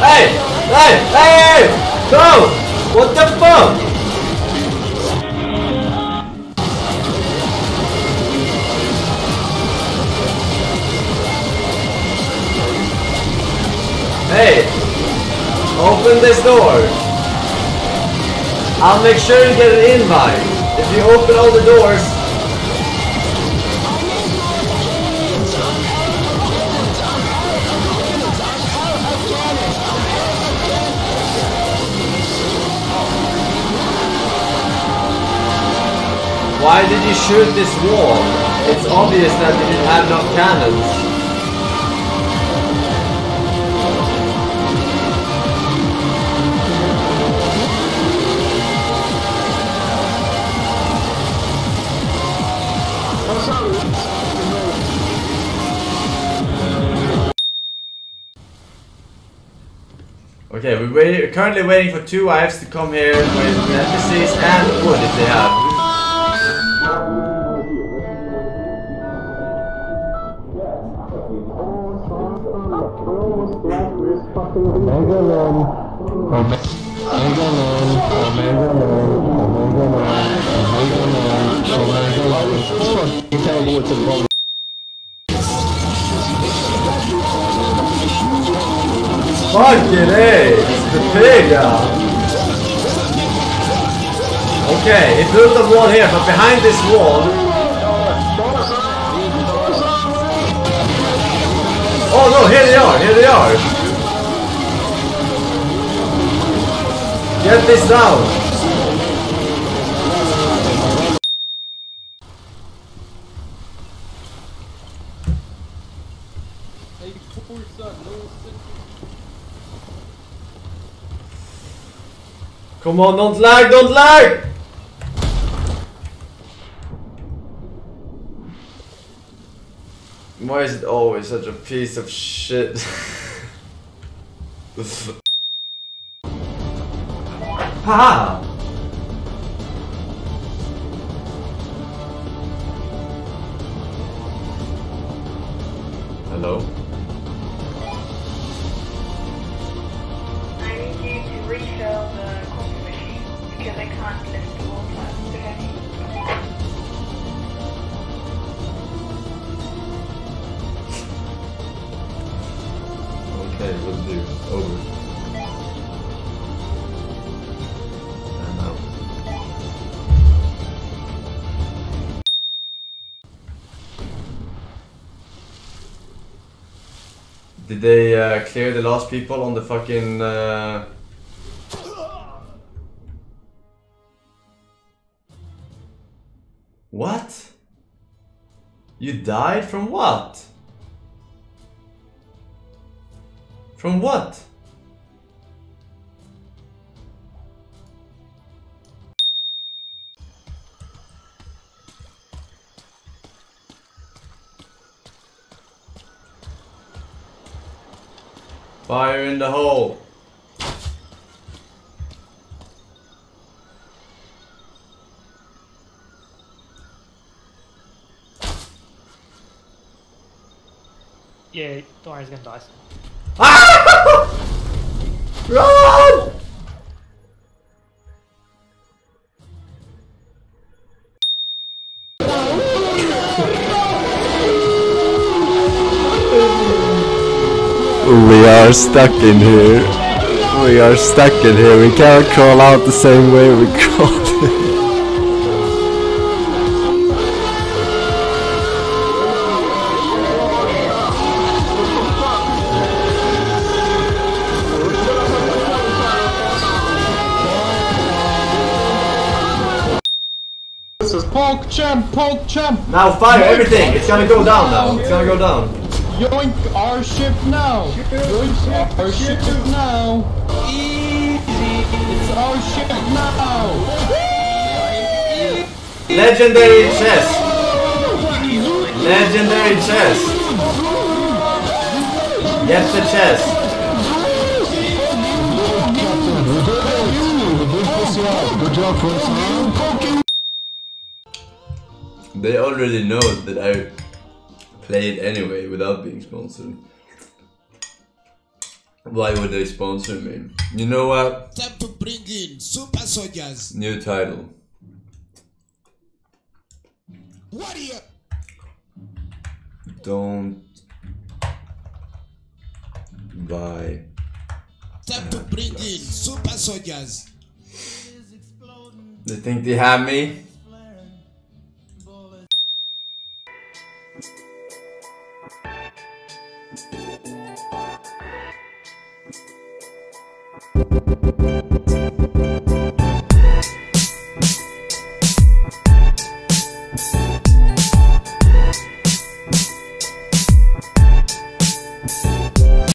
Hey! Hey! Hey! No! What the fuck? Hey! Open this door! I'll make sure you get an invite. If you open all the doors, Why did you shoot this wall? It's obvious that you didn't have enough cannons. Okay, we're currently waiting for two wives to come here with NPCs and wood if they have. Omega Man. Omega Man. Omega Man. Omega Man. Omega Man. Omega Man. It's fucking terrible what's involved. Fucking A! It's the pig Okay, he built a wall here, but behind this wall... Oh no, here they are, here they are! Get this down! Come on, don't lag, don't lag! Why is it always such a piece of shit? Haha! Hello? I need you to refill the coffee machine because I can't lift the water. Over. Out. Did they uh, clear the last people on the fucking... Uh... What? You died from what? From what? Fire in the hole. Yeah, don't worry, he's gonna die. Ah! We are stuck in here. We are stuck in here. We can't crawl out the same way we crawled in. This is PogChamp, Polk Champ! Now fire everything! It's gonna go down now. It's gonna go down. Yoink our ship now! Yoink our ship now! Easy! It's our ship now! Legendary chest. Legendary chest. Get the chest. Good job, Chris. They already know that I played anyway without being sponsored. Why would they sponsor me? You know what? Time to bring in super soldiers. New title. What are you? Don't buy. Time to bring in super soldiers. They think they have me.